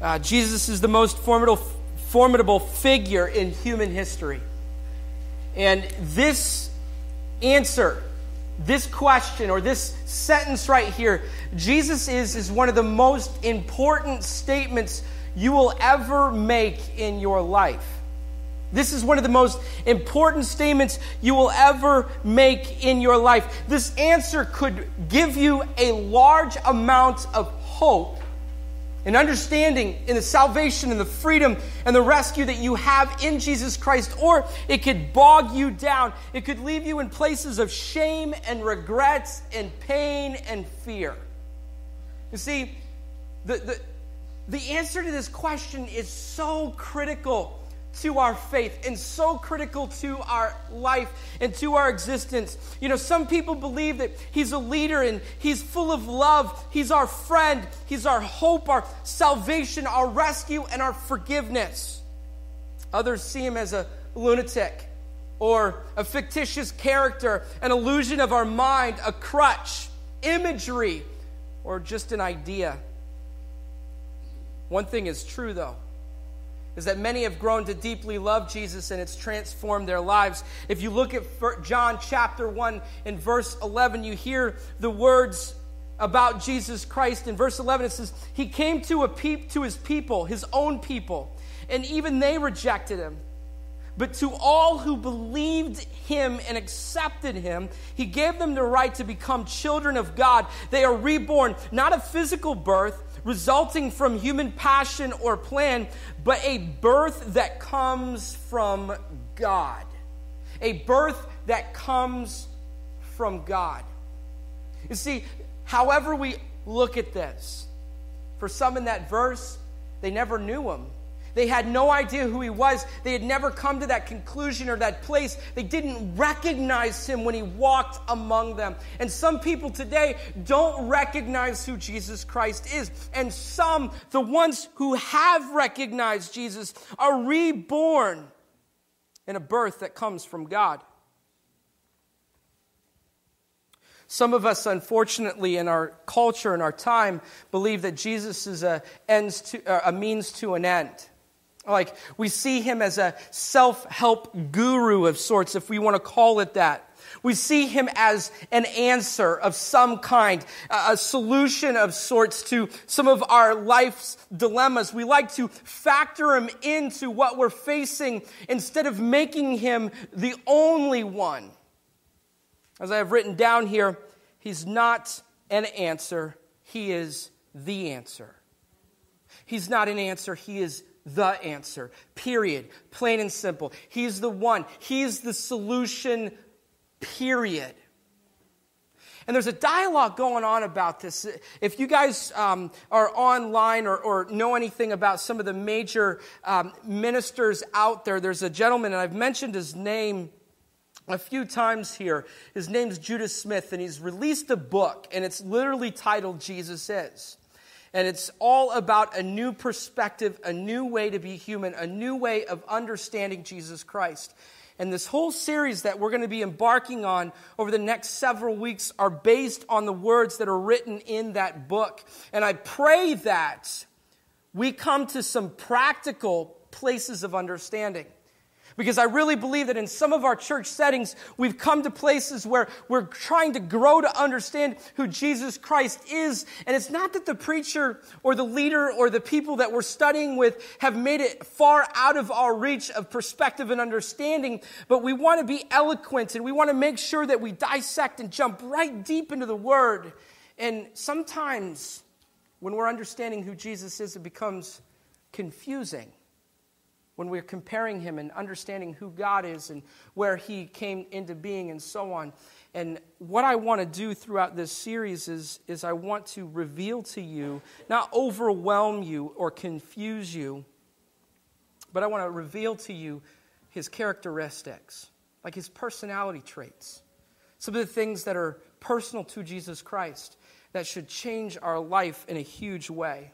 Uh, Jesus is the most formidable, formidable figure in human history. And this answer, this question, or this sentence right here, Jesus is, is one of the most important statements you will ever make in your life. This is one of the most important statements you will ever make in your life. This answer could give you a large amount of hope and understanding in the salvation and the freedom and the rescue that you have in Jesus Christ, or it could bog you down. It could leave you in places of shame and regrets and pain and fear. You see, the, the, the answer to this question is so critical to our faith and so critical to our life and to our existence. You know, some people believe that He's a leader and He's full of love. He's our friend. He's our hope, our salvation, our rescue, and our forgiveness. Others see Him as a lunatic or a fictitious character, an illusion of our mind, a crutch, imagery, or just an idea. One thing is true, though is that many have grown to deeply love Jesus and it's transformed their lives. If you look at John chapter 1 and verse 11, you hear the words about Jesus Christ. In verse 11, it says, He came to, a peep, to his people, his own people, and even they rejected him. But to all who believed him and accepted him, he gave them the right to become children of God. They are reborn, not a physical birth resulting from human passion or plan, but a birth that comes from God. A birth that comes from God. You see, however we look at this, for some in that verse, they never knew him. They had no idea who he was. They had never come to that conclusion or that place. They didn't recognize him when he walked among them. And some people today don't recognize who Jesus Christ is. And some, the ones who have recognized Jesus, are reborn in a birth that comes from God. Some of us, unfortunately, in our culture and our time, believe that Jesus is a, ends to, uh, a means to an end. Like, we see him as a self help guru of sorts, if we want to call it that. We see him as an answer of some kind, a solution of sorts to some of our life's dilemmas. We like to factor him into what we're facing instead of making him the only one. As I have written down here, he's not an answer, he is the answer. He's not an answer, he is the answer. Period. Plain and simple. He's the one. He's the solution. Period. And there's a dialogue going on about this. If you guys um, are online or, or, know anything about some of the major um, ministers out there, there's a gentleman, and I've mentioned his name a few times here. His name's Judah Smith, and he's released a book, and it's literally titled Jesus Is. And it's all about a new perspective, a new way to be human, a new way of understanding Jesus Christ. And this whole series that we're going to be embarking on over the next several weeks are based on the words that are written in that book. And I pray that we come to some practical places of understanding. Because I really believe that in some of our church settings, we've come to places where we're trying to grow to understand who Jesus Christ is. And it's not that the preacher or the leader or the people that we're studying with have made it far out of our reach of perspective and understanding, but we want to be eloquent and we want to make sure that we dissect and jump right deep into the Word. And sometimes when we're understanding who Jesus is, it becomes confusing when we're comparing him and understanding who God is and where he came into being and so on. And what I want to do throughout this series is, is I want to reveal to you, not overwhelm you or confuse you, but I want to reveal to you his characteristics, like his personality traits, some of the things that are personal to Jesus Christ that should change our life in a huge way.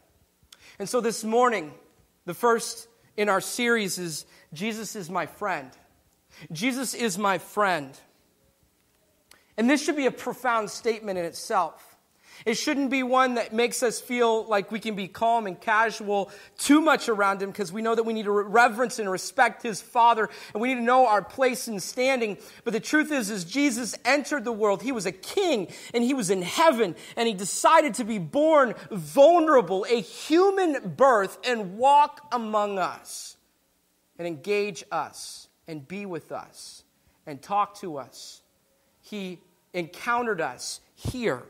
And so this morning, the first in our series is Jesus is my friend. Jesus is my friend. And this should be a profound statement in itself. It shouldn't be one that makes us feel like we can be calm and casual too much around him because we know that we need to reverence and respect his father and we need to know our place and standing. But the truth is, is Jesus entered the world. He was a king and he was in heaven and he decided to be born vulnerable, a human birth and walk among us and engage us and be with us and talk to us. He encountered us here.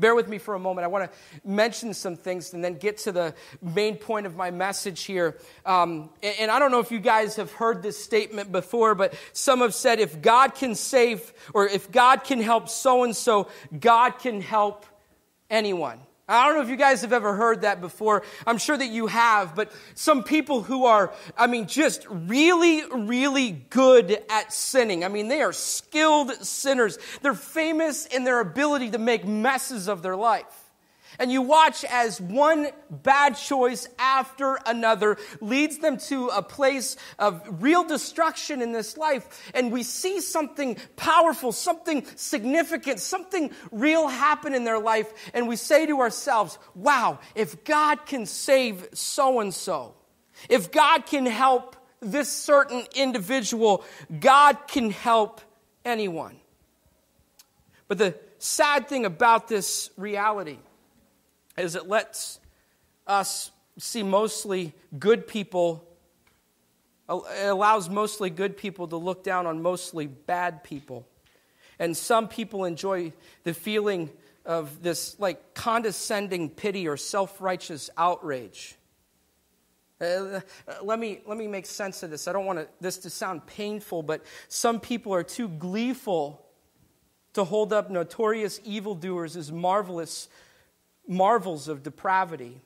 Bear with me for a moment. I want to mention some things and then get to the main point of my message here. Um, and, and I don't know if you guys have heard this statement before, but some have said if God can save or if God can help so and so, God can help anyone. I don't know if you guys have ever heard that before. I'm sure that you have, but some people who are, I mean, just really, really good at sinning. I mean, they are skilled sinners. They're famous in their ability to make messes of their life and you watch as one bad choice after another leads them to a place of real destruction in this life. And we see something powerful, something significant, something real happen in their life. And we say to ourselves, wow, if God can save so and so, if God can help this certain individual, God can help anyone. But the sad thing about this reality is it lets us see mostly good people, it allows mostly good people to look down on mostly bad people. And some people enjoy the feeling of this like condescending pity or self righteous outrage. Uh, let, me, let me make sense of this. I don't want this to sound painful, but some people are too gleeful to hold up notorious evildoers as marvelous marvels of depravity,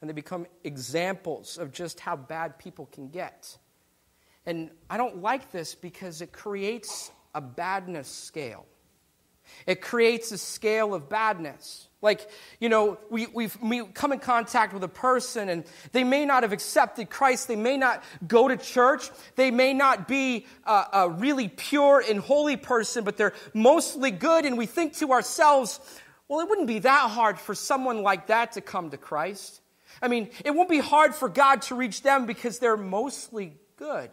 and they become examples of just how bad people can get. And I don't like this because it creates a badness scale. It creates a scale of badness. Like, you know, we, we've, we come in contact with a person and they may not have accepted Christ. They may not go to church. They may not be a, a really pure and holy person, but they're mostly good. And we think to ourselves, well, it wouldn't be that hard for someone like that to come to Christ. I mean, it won't be hard for God to reach them because they're mostly good.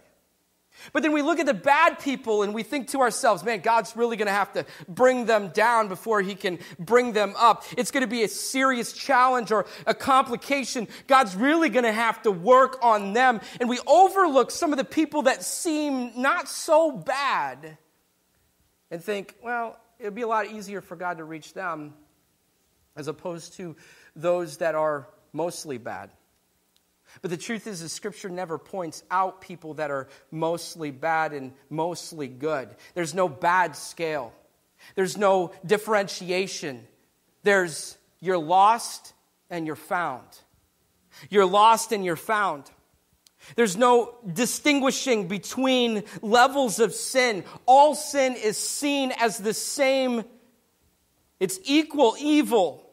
But then we look at the bad people and we think to ourselves, man, God's really going to have to bring them down before he can bring them up. It's going to be a serious challenge or a complication. God's really going to have to work on them. And we overlook some of the people that seem not so bad and think, well, it would be a lot easier for God to reach them as opposed to those that are mostly bad. But the truth is, the scripture never points out people that are mostly bad and mostly good. There's no bad scale, there's no differentiation. There's you're lost and you're found. You're lost and you're found. There's no distinguishing between levels of sin. All sin is seen as the same, it's equal evil.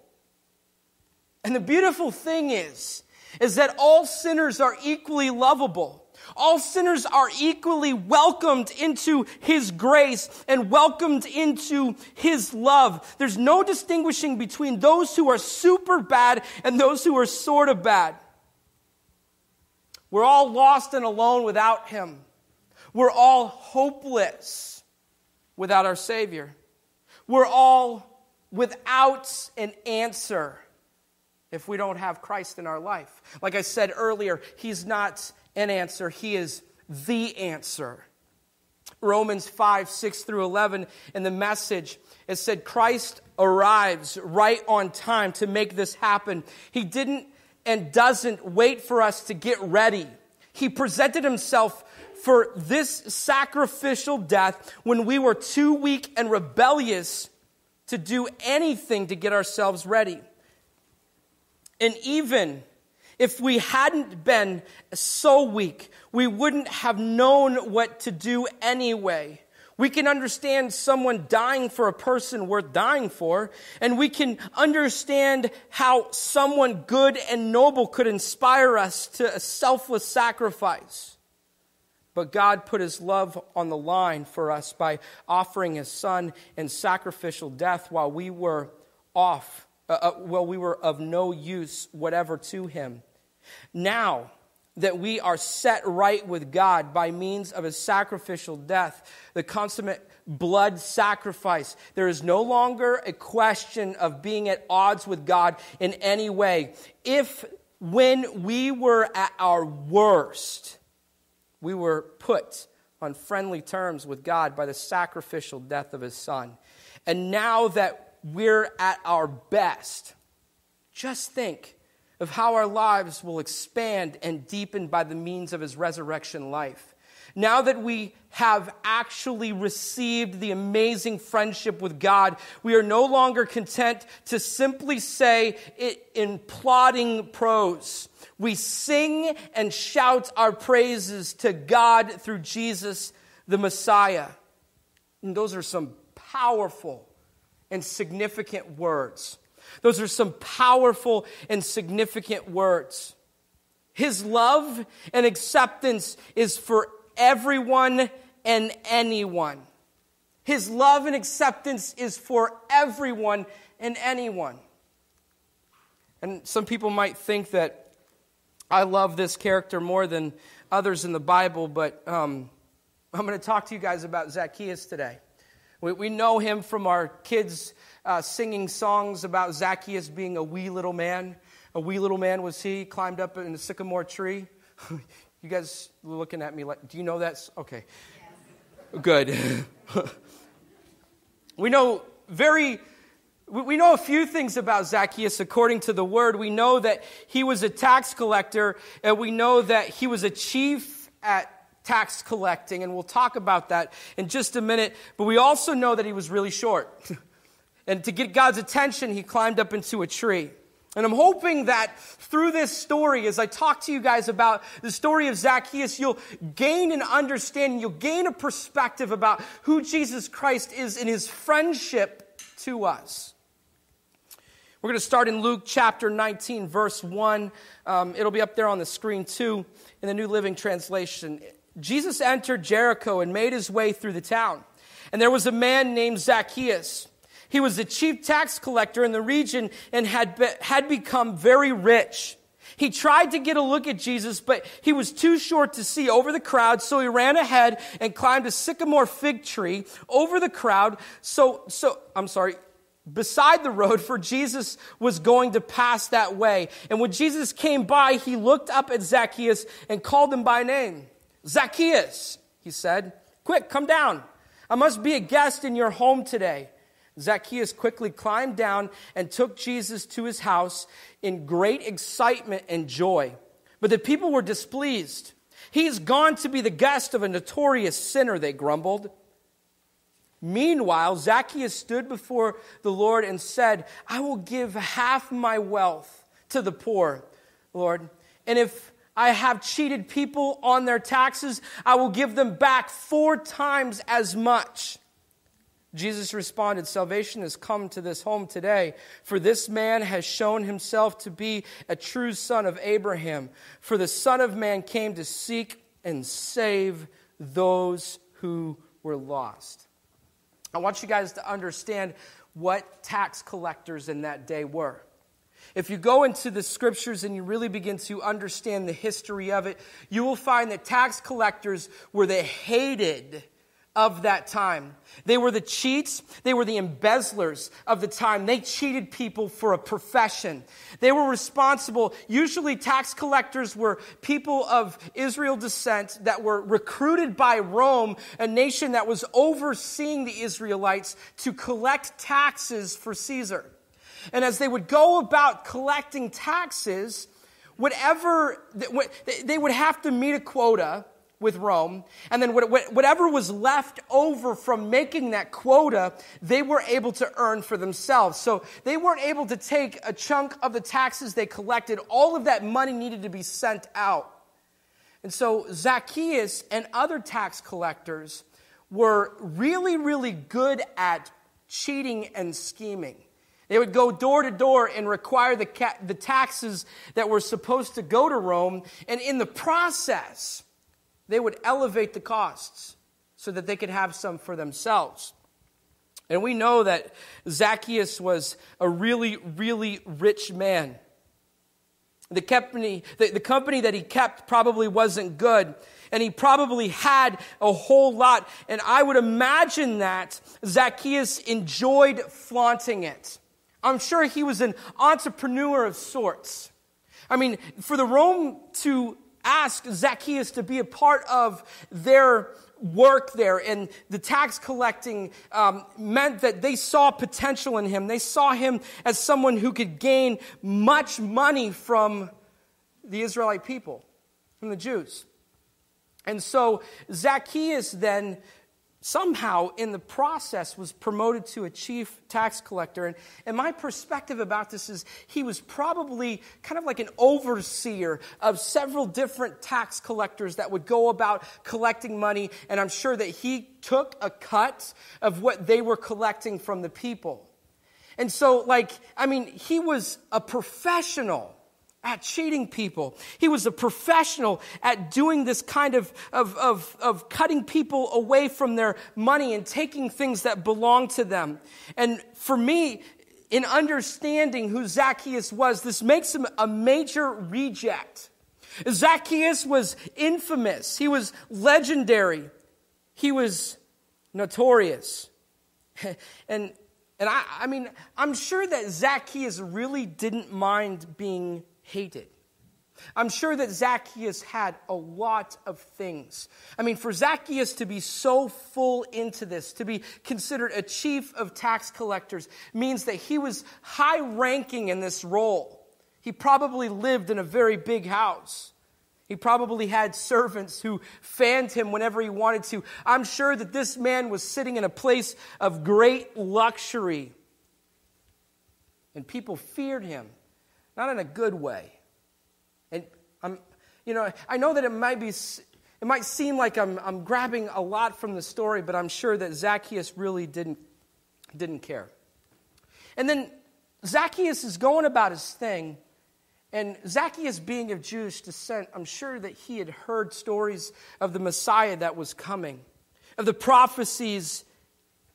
And the beautiful thing is, is that all sinners are equally lovable. All sinners are equally welcomed into His grace and welcomed into His love. There's no distinguishing between those who are super bad and those who are sort of bad. We're all lost and alone without Him. We're all hopeless without our Savior. We're all without an answer if we don't have Christ in our life. Like I said earlier, He's not an answer, He is the answer. Romans 5, 6 through 11, in the message, it said, Christ arrives right on time to make this happen. He didn't and doesn't wait for us to get ready. He presented himself for this sacrificial death when we were too weak and rebellious to do anything to get ourselves ready. And even if we hadn't been so weak, we wouldn't have known what to do anyway. We can understand someone dying for a person worth dying for, and we can understand how someone good and noble could inspire us to a selfless sacrifice. But God put his love on the line for us by offering his son in sacrificial death while we were off, uh, uh, while we were of no use whatever to him. Now, that we are set right with God by means of his sacrificial death, the consummate blood sacrifice. There is no longer a question of being at odds with God in any way. If when we were at our worst, we were put on friendly terms with God by the sacrificial death of his son. And now that we're at our best, just think of how our lives will expand and deepen by the means of his resurrection life. Now that we have actually received the amazing friendship with God, we are no longer content to simply say it in plodding prose. We sing and shout our praises to God through Jesus the Messiah. And those are some powerful and significant words. Those are some powerful and significant words. His love and acceptance is for everyone and anyone. His love and acceptance is for everyone and anyone. And some people might think that I love this character more than others in the Bible, but um, I'm going to talk to you guys about Zacchaeus today. We, we know him from our kids uh, singing songs about Zacchaeus being a wee little man. A wee little man was he, climbed up in a sycamore tree. you guys looking at me like, do you know that? Okay. Yes. Good. we know very we know a few things about Zacchaeus according to the word. We know that he was a tax collector, and we know that he was a chief at tax collecting, and we'll talk about that in just a minute. But we also know that he was really short. and to get God's attention, he climbed up into a tree. And I'm hoping that through this story, as I talk to you guys about the story of Zacchaeus, you'll gain an understanding, you'll gain a perspective about who Jesus Christ is in his friendship to us. We're going to start in Luke chapter 19, verse 1. Um, it'll be up there on the screen too in the New Living Translation. Jesus entered Jericho and made his way through the town. And there was a man named Zacchaeus. He was the chief tax collector in the region and had, be, had become very rich. He tried to get a look at Jesus, but he was too short to see over the crowd, so he ran ahead and climbed a sycamore fig tree over the crowd. So, so, I'm sorry, beside the road, for Jesus was going to pass that way. And when Jesus came by, he looked up at Zacchaeus and called him by name. Zacchaeus, he said, quick, come down. I must be a guest in your home today. Zacchaeus quickly climbed down and took Jesus to his house in great excitement and joy. But the people were displeased. He's gone to be the guest of a notorious sinner, they grumbled. Meanwhile, Zacchaeus stood before the Lord and said, I will give half my wealth to the poor, Lord. And if I have cheated people on their taxes, I will give them back four times as much. Jesus responded, Salvation has come to this home today, for this man has shown himself to be a true son of Abraham. For the Son of Man came to seek and save those who were lost. I want you guys to understand what tax collectors in that day were. If you go into the scriptures and you really begin to understand the history of it, you will find that tax collectors were the hated of that time. They were the cheats, they were the embezzlers of the time. They cheated people for a profession. They were responsible. Usually, tax collectors were people of Israel descent that were recruited by Rome, a nation that was overseeing the Israelites to collect taxes for Caesar. And as they would go about collecting taxes, whatever they would have to meet a quota with Rome. And then whatever was left over from making that quota, they were able to earn for themselves. So they weren't able to take a chunk of the taxes they collected. All of that money needed to be sent out. And so Zacchaeus and other tax collectors were really, really good at cheating and scheming. They would go door to door and require the, ca- the taxes that were supposed to go to Rome. And in the process, they would elevate the costs so that they could have some for themselves. And we know that Zacchaeus was a really, really rich man. The company, the, the company that he kept probably wasn't good. And he probably had a whole lot. And I would imagine that Zacchaeus enjoyed flaunting it. I'm sure he was an entrepreneur of sorts. I mean, for the Rome to ask Zacchaeus to be a part of their work there and the tax collecting um, meant that they saw potential in him. They saw him as someone who could gain much money from the Israelite people, from the Jews. And so Zacchaeus then somehow in the process was promoted to a chief tax collector. And, and my perspective about this is he was probably kind of like an overseer of several different tax collectors that would go about collecting money. And I'm sure that he took a cut of what they were collecting from the people. And so, like, I mean, he was a professional at cheating people. He was a professional at doing this kind of, of, of, of cutting people away from their money and taking things that belong to them. And for me, in understanding who Zacchaeus was, this makes him a major reject. Zacchaeus was infamous. He was legendary. He was notorious. and and I, I mean, I'm sure that Zacchaeus really didn't mind being hated. I'm sure that Zacchaeus had a lot of things. I mean, for Zacchaeus to be so full into this, to be considered a chief of tax collectors, means that he was high ranking in this role. He probably lived in a very big house. He probably had servants who fanned him whenever he wanted to. I'm sure that this man was sitting in a place of great luxury. And people feared him not in a good way. And I'm, you know, I know that it might be, it might seem like I'm, I'm grabbing a lot from the story, but I'm sure that Zacchaeus really didn't, didn't care. And then Zacchaeus is going about his thing. And Zacchaeus, being of Jewish descent, I'm sure that he had heard stories of the Messiah that was coming, of the prophecies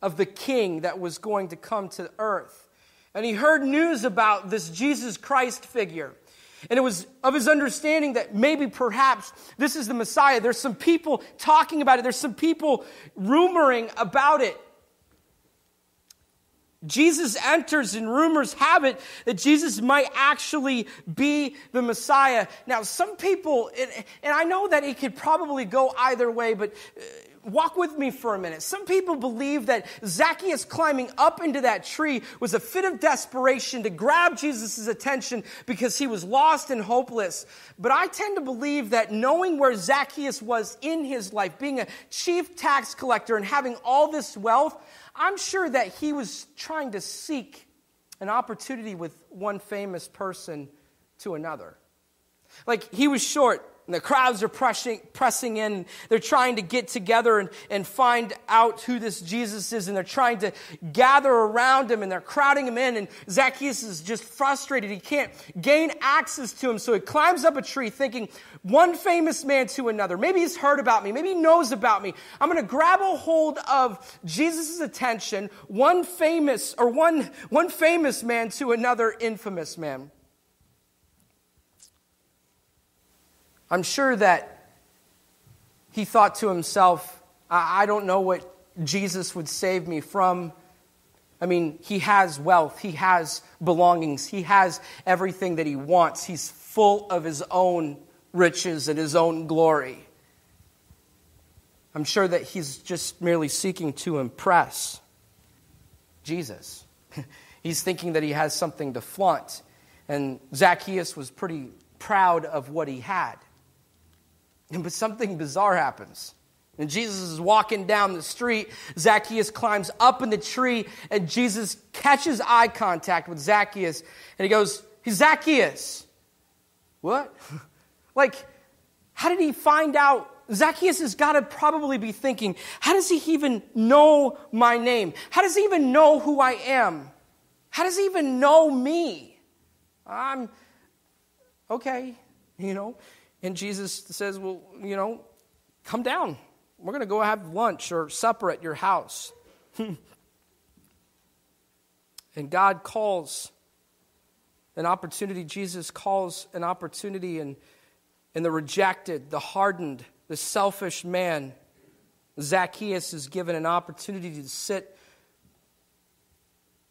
of the king that was going to come to earth and he heard news about this Jesus Christ figure. And it was of his understanding that maybe perhaps this is the Messiah. There's some people talking about it, there's some people rumoring about it. Jesus enters, and rumors have it that Jesus might actually be the Messiah. Now, some people, and I know that it could probably go either way, but uh, walk with me for a minute. Some people believe that Zacchaeus climbing up into that tree was a fit of desperation to grab Jesus' attention because he was lost and hopeless. But I tend to believe that knowing where Zacchaeus was in his life, being a chief tax collector and having all this wealth, I'm sure that he was trying to seek an opportunity with one famous person to another. Like he was short and the crowds are pressing, pressing in. They're trying to get together and, and find out who this Jesus is. And they're trying to gather around him and they're crowding him in. And Zacchaeus is just frustrated. He can't gain access to him. So he climbs up a tree thinking, one famous man to another. Maybe he's heard about me. Maybe he knows about me. I'm going to grab a hold of Jesus' attention, one famous or one, one famous man to another infamous man. I'm sure that he thought to himself, I don't know what Jesus would save me from. I mean, he has wealth, he has belongings, he has everything that he wants. He's full of his own riches and his own glory. I'm sure that he's just merely seeking to impress Jesus. he's thinking that he has something to flaunt. And Zacchaeus was pretty proud of what he had. But something bizarre happens. And Jesus is walking down the street. Zacchaeus climbs up in the tree, and Jesus catches eye contact with Zacchaeus. And he goes, Zacchaeus. What? like, how did he find out? Zacchaeus has got to probably be thinking, how does he even know my name? How does he even know who I am? How does he even know me? I'm okay, you know. And Jesus says, Well, you know, come down. We're going to go have lunch or supper at your house. and God calls an opportunity, Jesus calls an opportunity, and, and the rejected, the hardened, the selfish man, Zacchaeus is given an opportunity to sit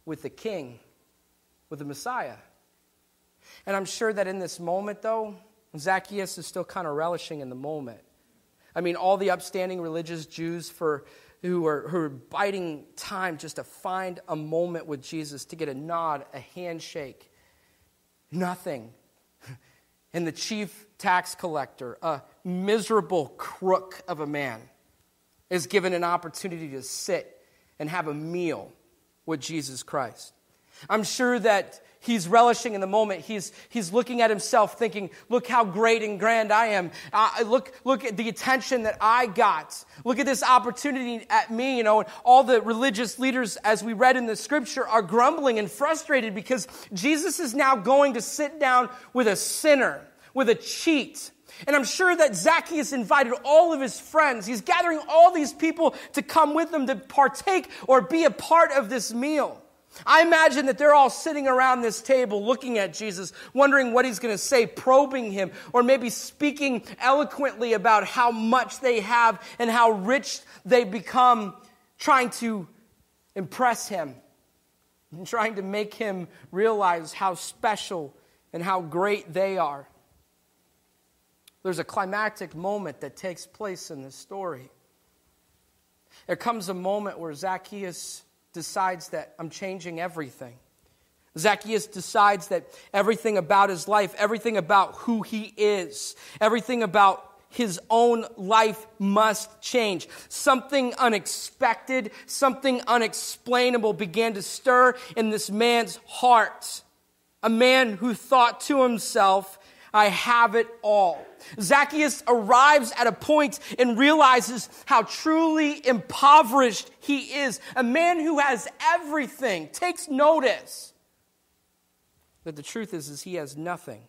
with the king, with the Messiah. And I'm sure that in this moment, though, Zacchaeus is still kind of relishing in the moment. I mean, all the upstanding religious Jews for, who, are, who are biding time just to find a moment with Jesus, to get a nod, a handshake, nothing. And the chief tax collector, a miserable crook of a man, is given an opportunity to sit and have a meal with Jesus Christ. I'm sure that he's relishing in the moment. He's, he's looking at himself thinking, look how great and grand I am. Uh, look, look at the attention that I got. Look at this opportunity at me, you know. And all the religious leaders, as we read in the scripture, are grumbling and frustrated because Jesus is now going to sit down with a sinner, with a cheat. And I'm sure that Zacchaeus invited all of his friends. He's gathering all these people to come with him to partake or be a part of this meal. I imagine that they're all sitting around this table looking at Jesus, wondering what he's going to say, probing him, or maybe speaking eloquently about how much they have and how rich they become, trying to impress him and trying to make him realize how special and how great they are. There's a climactic moment that takes place in this story. There comes a moment where Zacchaeus decides that I'm changing everything. Zacchaeus decides that everything about his life, everything about who he is, everything about his own life must change. Something unexpected, something unexplainable began to stir in this man's heart. A man who thought to himself, I have it all. Zacchaeus arrives at a point and realizes how truly impoverished he is. A man who has everything takes notice that the truth is, is he has nothing.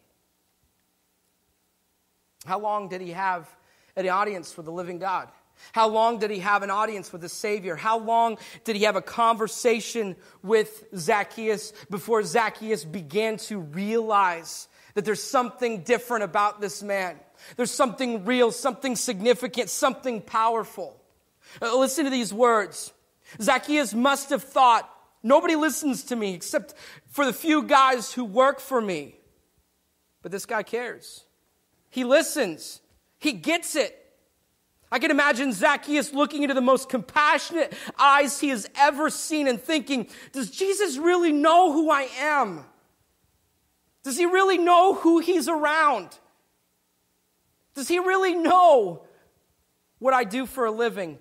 How long did he have an audience with the living God? How long did he have an audience with the Savior? How long did he have a conversation with Zacchaeus before Zacchaeus began to realize that there's something different about this man. There's something real, something significant, something powerful. Uh, listen to these words. Zacchaeus must have thought, nobody listens to me except for the few guys who work for me. But this guy cares. He listens. He gets it. I can imagine Zacchaeus looking into the most compassionate eyes he has ever seen and thinking, Does Jesus really know who I am? Does he really know who he's around? Does he really know what I do for a living?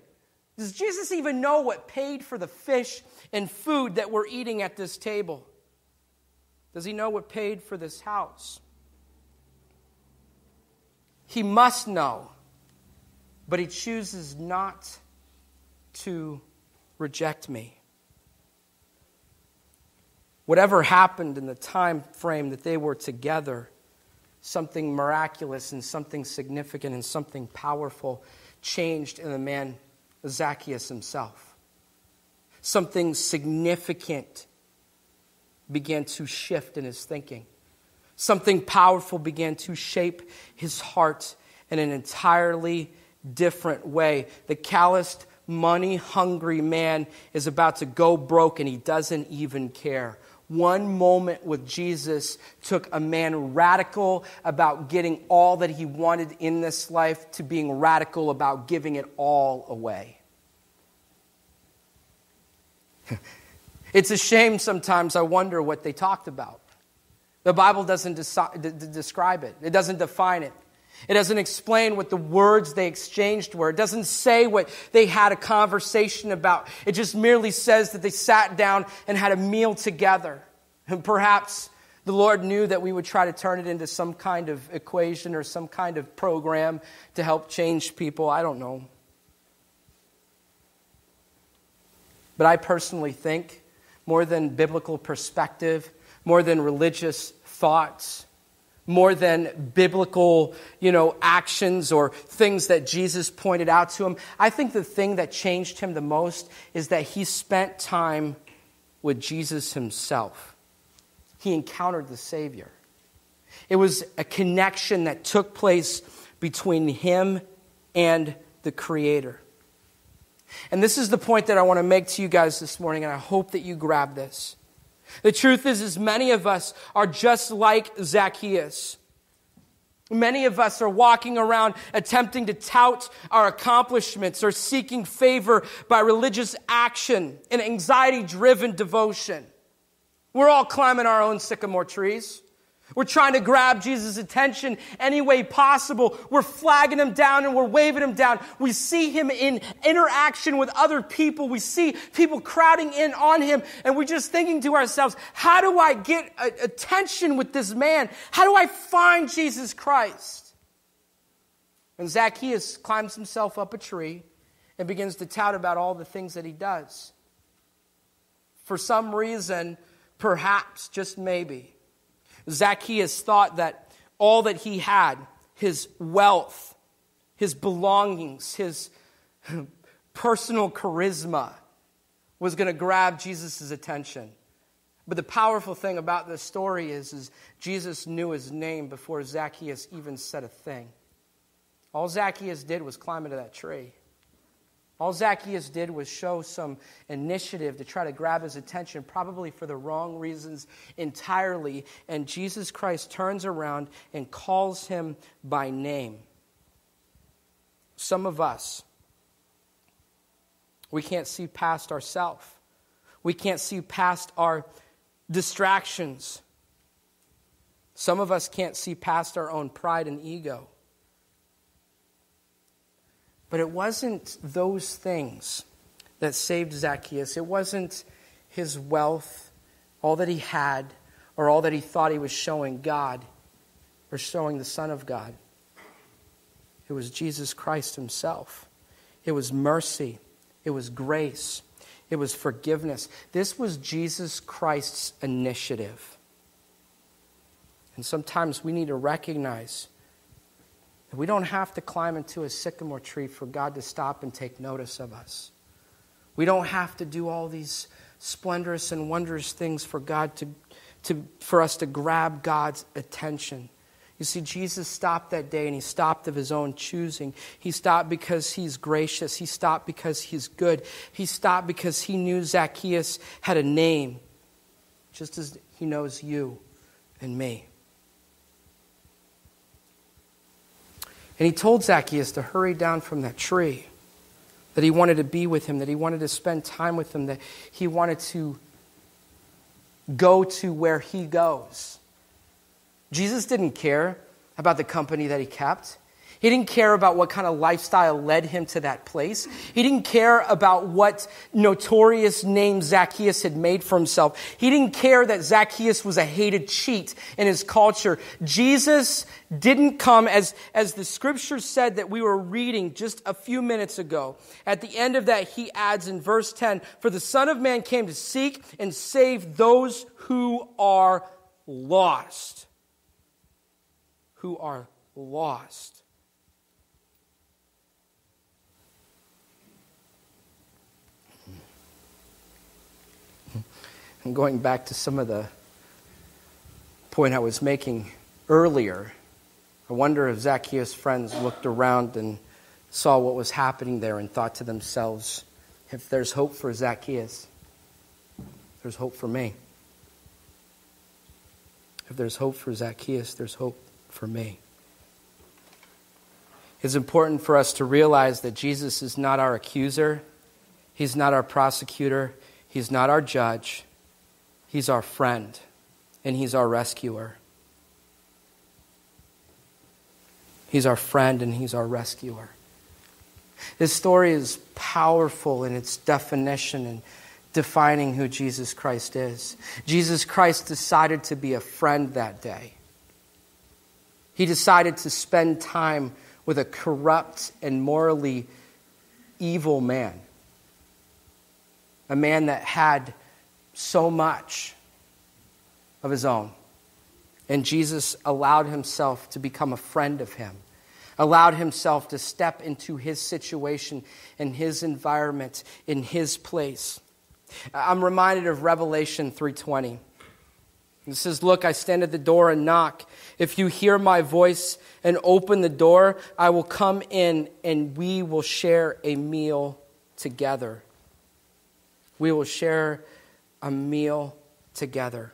Does Jesus even know what paid for the fish and food that we're eating at this table? Does he know what paid for this house? He must know, but he chooses not to reject me. Whatever happened in the time frame that they were together, something miraculous and something significant and something powerful changed in the man Zacchaeus himself. Something significant began to shift in his thinking. Something powerful began to shape his heart in an entirely different way. The calloused, money hungry man is about to go broke and he doesn't even care. One moment with Jesus took a man radical about getting all that he wanted in this life to being radical about giving it all away. it's a shame sometimes I wonder what they talked about. The Bible doesn't describe it, it doesn't define it. It doesn't explain what the words they exchanged were. It doesn't say what they had a conversation about. It just merely says that they sat down and had a meal together. And perhaps the Lord knew that we would try to turn it into some kind of equation or some kind of program to help change people. I don't know. But I personally think, more than biblical perspective, more than religious thoughts, more than biblical, you know, actions or things that Jesus pointed out to him. I think the thing that changed him the most is that he spent time with Jesus himself. He encountered the Savior. It was a connection that took place between him and the Creator. And this is the point that I want to make to you guys this morning, and I hope that you grab this. The truth is, as many of us are just like Zacchaeus. Many of us are walking around attempting to tout our accomplishments or seeking favor by religious action and anxiety driven devotion. We're all climbing our own sycamore trees. We're trying to grab Jesus' attention any way possible. We're flagging him down and we're waving him down. We see him in interaction with other people. We see people crowding in on him and we're just thinking to ourselves, how do I get attention with this man? How do I find Jesus Christ? And Zacchaeus climbs himself up a tree and begins to tout about all the things that he does. For some reason, perhaps, just maybe, Zacchaeus thought that all that he had, his wealth, his belongings, his personal charisma, was going to grab Jesus' attention. But the powerful thing about this story is, is Jesus knew his name before Zacchaeus even said a thing. All Zacchaeus did was climb into that tree. All Zacchaeus did was show some initiative to try to grab his attention, probably for the wrong reasons entirely. And Jesus Christ turns around and calls him by name. Some of us, we can't see past ourselves, we can't see past our distractions. Some of us can't see past our own pride and ego. But it wasn't those things that saved Zacchaeus. It wasn't his wealth, all that he had, or all that he thought he was showing God or showing the Son of God. It was Jesus Christ himself. It was mercy. It was grace. It was forgiveness. This was Jesus Christ's initiative. And sometimes we need to recognize we don't have to climb into a sycamore tree for God to stop and take notice of us. We don't have to do all these splendorous and wondrous things for God to, to, for us to grab God's attention. You see, Jesus stopped that day and he stopped of his own choosing. He stopped because he's gracious. He stopped because he's good. He stopped because he knew Zacchaeus had a name, just as he knows you and me. And he told Zacchaeus to hurry down from that tree, that he wanted to be with him, that he wanted to spend time with him, that he wanted to go to where he goes. Jesus didn't care about the company that he kept. He didn't care about what kind of lifestyle led him to that place. He didn't care about what notorious name Zacchaeus had made for himself. He didn't care that Zacchaeus was a hated cheat in his culture. Jesus didn't come as, as the scripture said that we were reading just a few minutes ago. At the end of that, he adds in verse 10, for the son of man came to seek and save those who are lost. Who are lost. And going back to some of the point I was making earlier, I wonder if Zacchaeus' friends looked around and saw what was happening there and thought to themselves, if there's hope for Zacchaeus, there's hope for me. If there's hope for Zacchaeus, there's hope for me. It's important for us to realize that Jesus is not our accuser, He's not our prosecutor, He's not our judge. He's our friend and He's our rescuer. He's our friend and He's our rescuer. This story is powerful in its definition and defining who Jesus Christ is. Jesus Christ decided to be a friend that day. He decided to spend time with a corrupt and morally evil man, a man that had so much of his own. And Jesus allowed himself to become a friend of him, allowed himself to step into his situation, in his environment, in his place. I'm reminded of Revelation 3:20. It says, Look, I stand at the door and knock. If you hear my voice and open the door, I will come in and we will share a meal together. We will share a meal together.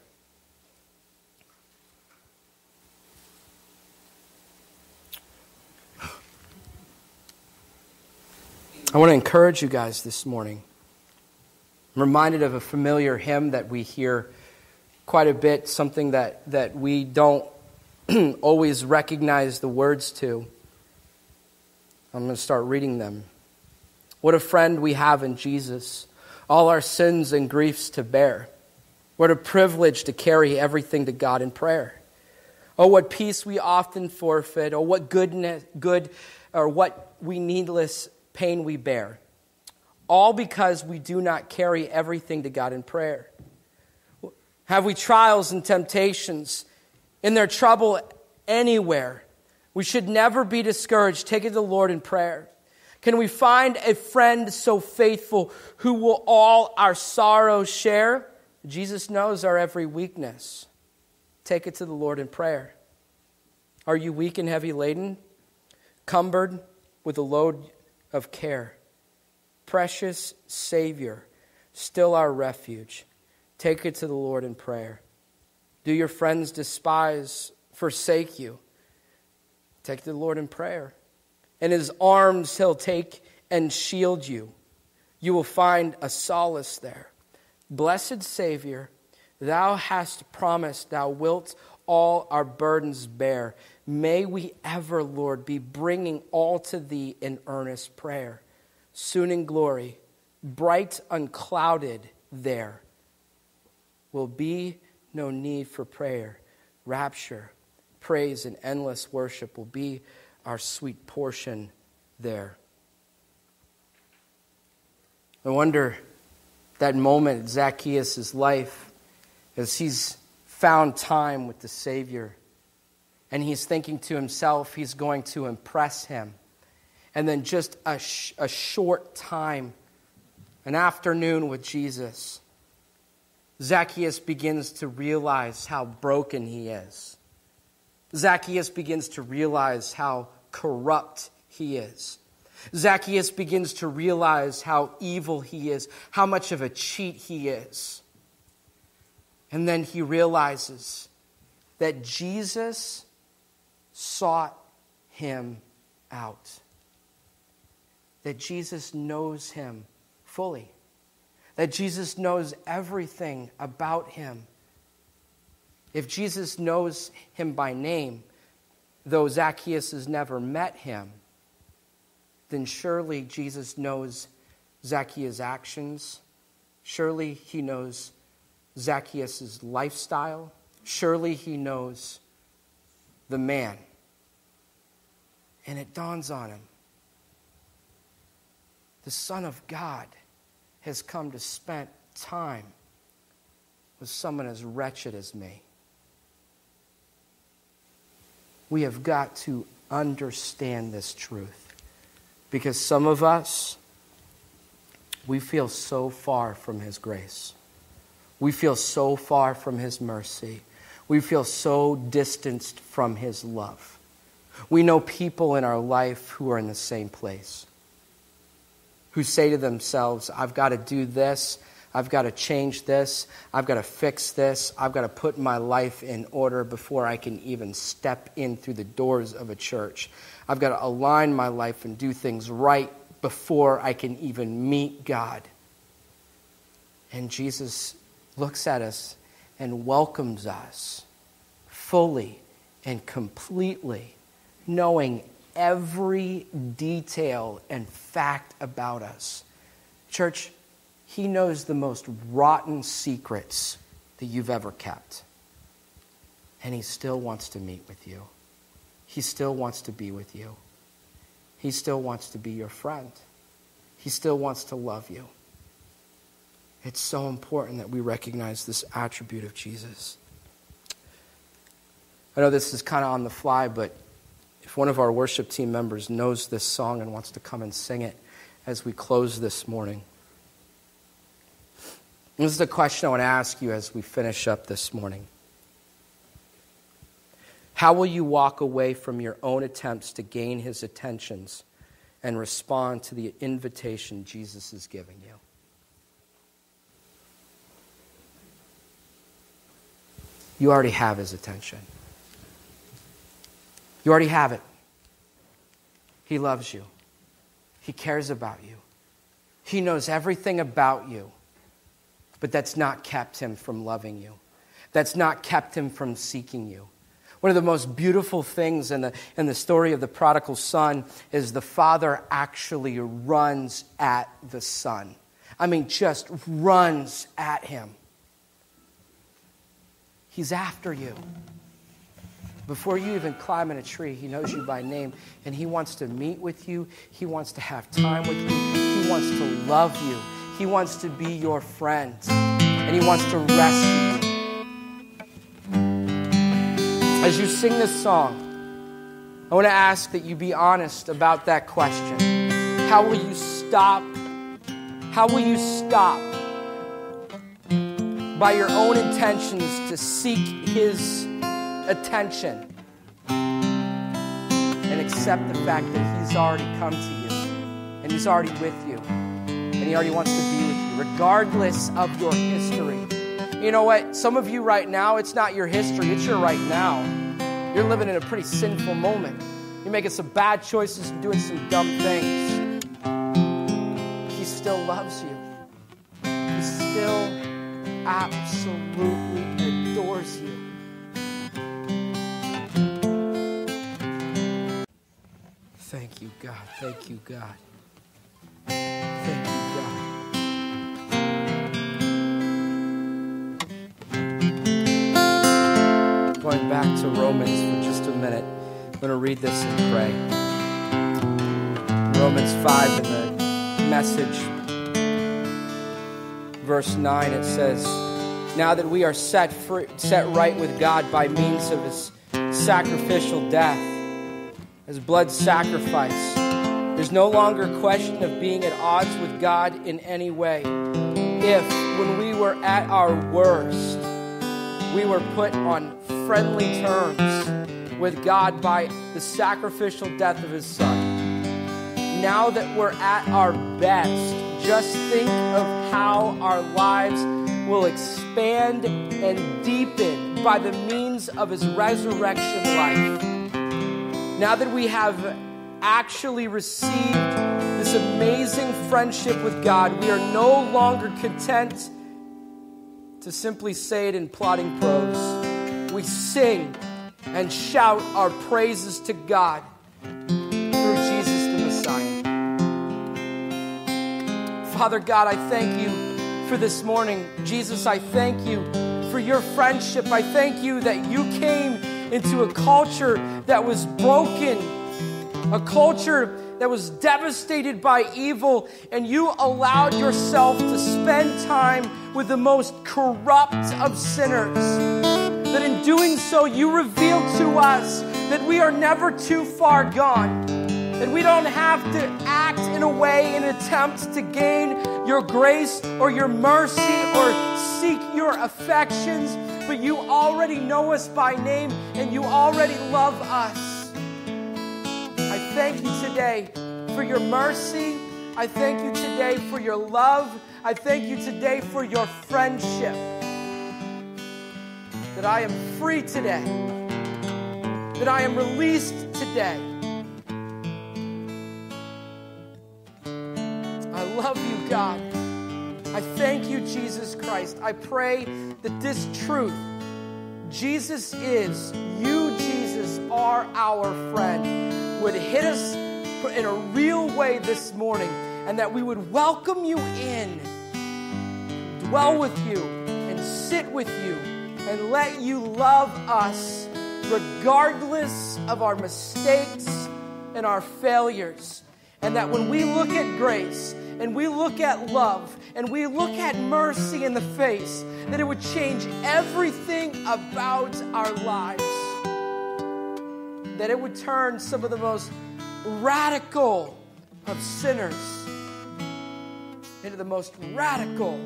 I want to encourage you guys this morning. I'm reminded of a familiar hymn that we hear quite a bit, something that, that we don't always recognize the words to. I'm going to start reading them. What a friend we have in Jesus, all our sins and griefs to bear. What a privilege to carry everything to God in prayer. Oh, what peace we often forfeit. Oh, what goodness, good, or what we needless pain we bear, all because we do not carry everything to God in prayer. Have we trials and temptations? In their trouble anywhere, we should never be discouraged. Take it to the Lord in prayer. Can we find a friend so faithful who will all our sorrows share? Jesus knows our every weakness. Take it to the Lord in prayer. Are you weak and heavy laden, cumbered with a load of care. Precious Savior, still our refuge. Take it to the Lord in prayer. Do your friends despise, forsake you? Take it to the Lord in prayer. In his arms he'll take and shield you. You will find a solace there. Blessed Savior, thou hast promised thou wilt all our burdens bear. May we ever, Lord, be bringing all to thee in earnest prayer. Soon in glory, bright, unclouded there, will be no need for prayer. Rapture, praise, and endless worship will be our sweet portion there. I wonder that moment in Zacchaeus' life as he's found time with the Savior and he's thinking to himself he's going to impress him. And then just a, sh- a short time, an afternoon with Jesus, Zacchaeus begins to realize how broken he is. Zacchaeus begins to realize how corrupt he is. Zacchaeus begins to realize how evil he is, how much of a cheat he is. And then he realizes that Jesus sought him out. That Jesus knows him fully. That Jesus knows everything about him. If Jesus knows him by name, though Zacchaeus has never met him, then surely Jesus knows Zacchaeus' actions. Surely he knows Zacchaeus' lifestyle. Surely he knows the man and it dawns on him the Son of God has come to spend time with someone as wretched as me. We have got to understand this truth because some of us, we feel so far from His grace. We feel so far from His mercy. We feel so distanced from His love. We know people in our life who are in the same place, who say to themselves, I've got to do this. I've got to change this. I've got to fix this. I've got to put my life in order before I can even step in through the doors of a church. I've got to align my life and do things right before I can even meet God. And Jesus looks at us and welcomes us fully and completely knowing every detail and fact about us. Church, He knows the most rotten secrets that you've ever kept. And He still wants to meet with you. He still wants to be with you. He still wants to be your friend. He still wants to love you. It's so important that we recognize this attribute of Jesus. I know this is kind of on the fly, but if one of our worship team members knows this song and wants to come and sing it as we close this morning. This is the question I want to ask you as we finish up this morning. How will you walk away from your own attempts to gain his attentions and respond to the invitation Jesus is giving you? You already have his attention. You already have it. He loves you. He cares about you. He knows everything about you. But that's not kept him from loving you. That's not kept him from seeking you. One of the most beautiful things in the, in the story of the prodigal son is the father actually runs at the son. I mean, just runs at him. He's after you. Before you even climb in a tree, he knows you by name and he wants to meet with you. He wants to have time with you. He wants to love you. He wants to be your friend and he wants to rescue you. As you sing this song, I want to ask that you be honest about that question. How will you stop? How will you stop by your own intentions to seek his attention and accept the fact that He's already come to you and He's already with you He already wants to be with you, regardless of your history. You know what? Some of you right now, it's not your history, it's your right now. You're living in a pretty sinful moment. You're making some bad choices and doing some dumb things. He still loves you. He still absolutely adores you. Thank you, God. Thank you, God. Going back to Romans for just a minute, I'm going to read this and pray. Romans 5 in the message, verse 9, it says, Now that we are set, free, set right with God by means of his sacrificial death, his blood sacrifice. There's no longer a question of being at odds with God in any way. If, when we were at our worst, we were put on friendly terms with God by the sacrificial death of His Son, now that we're at our best, just think of how our lives will expand and deepen by the means of His resurrection life now that we have actually received this amazing friendship with God, we are no longer content to simply say it in plodding prose. We sing and shout our praises to God through Jesus the Messiah. Father God, I thank you for this morning. Jesus, I thank you for your friendship. I thank you that you came into a culture that was broken, a culture that was devastated by evil, and you allowed yourself to spend time with the most corrupt of sinners. That in doing so, you reveal to us that we are never too far gone, that we don't have to act in a way in attempt to gain your grace or your mercy or seek your affections but you already know us by name and you already love us. I thank you today for your mercy. I thank you today for your love. I thank you today for your friendship. That I am free today. That I am released today. I love you, God. I thank you, Jesus Christ. I pray that this truth, Jesus is, you, Jesus, are our friend, would hit us in a real way this morning and that we would welcome you in, dwell with you, and sit with you, and let you love us regardless of our mistakes and our failures. And that when we look at grace, and we look at love and we look at mercy in the face, that it would change everything about our lives. that it would turn some of the most radical of sinners into the most radical,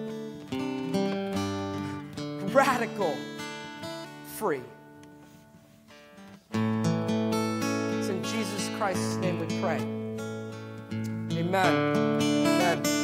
radical free. It's in Jesus Christ's name we pray. Amen.